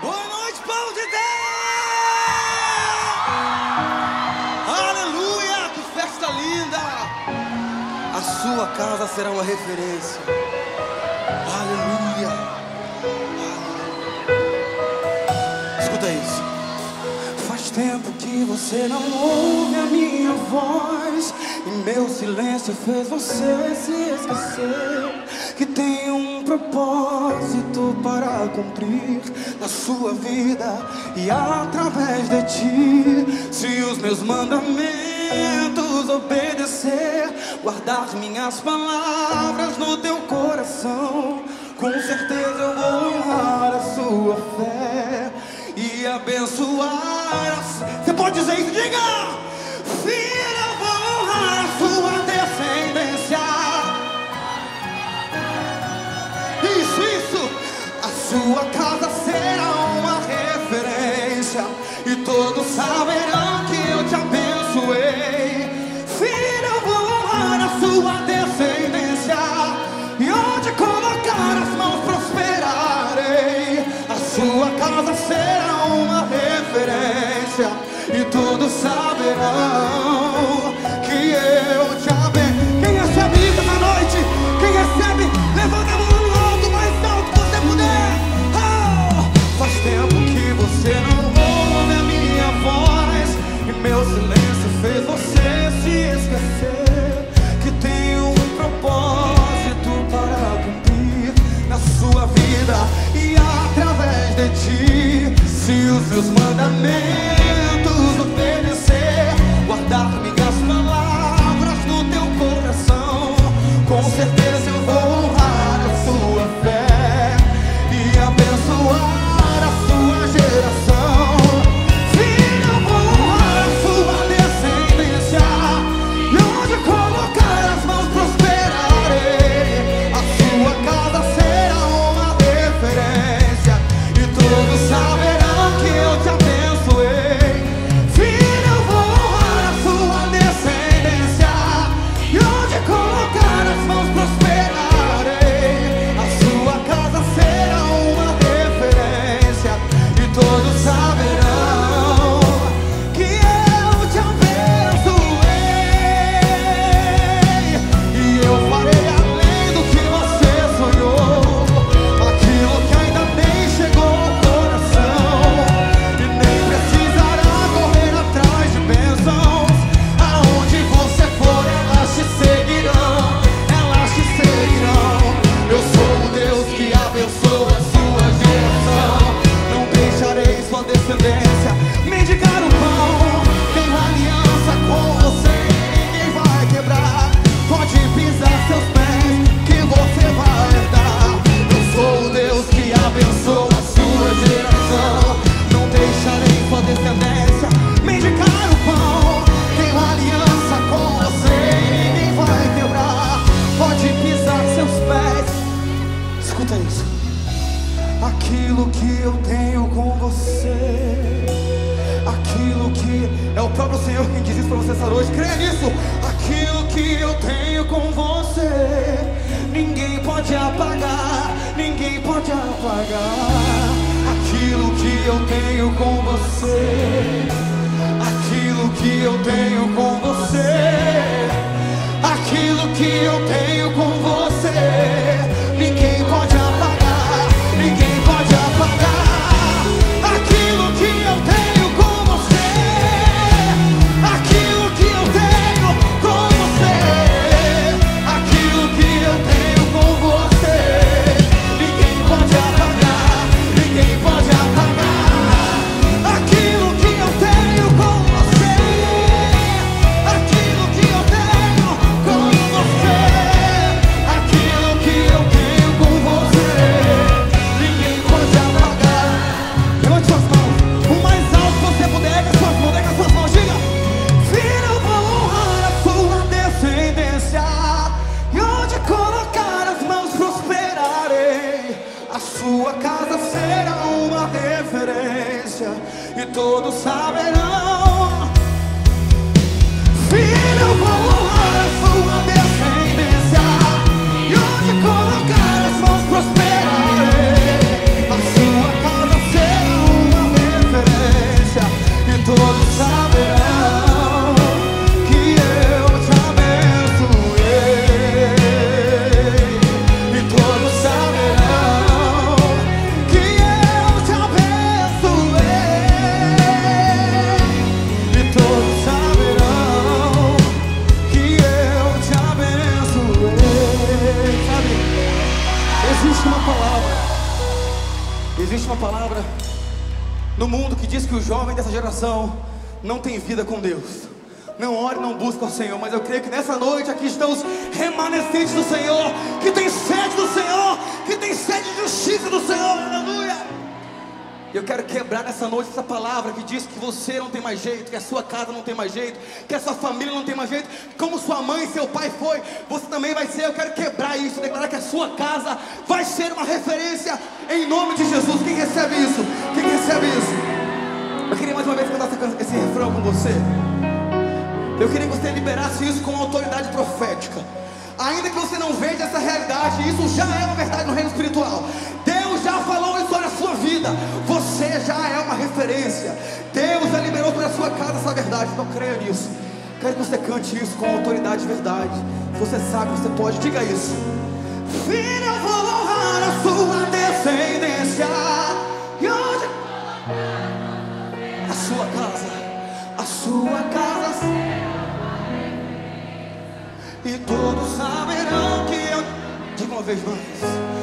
Boa noite, povo de Deus! Aleluia! Que festa linda! A sua casa será uma referência. Aleluia! Aleluia. Escuta isso. Faz tempo que você não ouve a minha voz. E meu silêncio fez você se esquecer que tem um propósito para cumprir na sua vida e através de ti. Se os meus mandamentos obedecer, guardar minhas palavras no teu coração, com certeza eu vou honrar a sua fé e abençoar. Você pode dizer isso? Diga! to a cause que eu tenho com você. Aquilo que é o próprio Senhor quem diz isso para você essa noite. Crê nisso. Aquilo que eu tenho com você, ninguém pode apagar, ninguém pode apagar. Aquilo que eu tenho com você, aquilo que eu tenho com você, aquilo que eu tenho com você. Sua casa será uma referência e todos saberão. Filho, vou honrar a sua Palavra no mundo que diz que o jovem dessa geração não tem vida com Deus. Não ore, não busca o Senhor, mas eu creio que nessa noite aqui estão os remanescentes do Senhor, que tem sede do Senhor, que tem sede de justiça do Senhor, aleluia. Eu quero quebrar nessa noite essa palavra que diz que você não tem mais jeito, que a sua casa não tem mais jeito, que a sua família não tem mais jeito, como sua mãe e seu pai foi, você também vai ser. Eu quero quebrar isso, declarar que a sua casa vai ser uma referência em nome de Jesus. Quem recebe isso? Quem recebe isso? Eu queria mais uma vez cantar esse refrão com você. Eu queria que você liberasse isso com autoridade profética. Ainda que você não veja essa realidade, isso já é uma verdade no reino espiritual. Deus Deus já falou isso na sua vida. Você já é uma referência. Deus já liberou para a sua casa essa verdade. Não creia nisso. Quero que você cante isso com autoridade e verdade. Você sabe, você pode. Diga isso. Filho, eu vou honrar a sua descendência. E onde? A sua casa. A sua casa. E todos saberão que eu. Diga uma vez mais.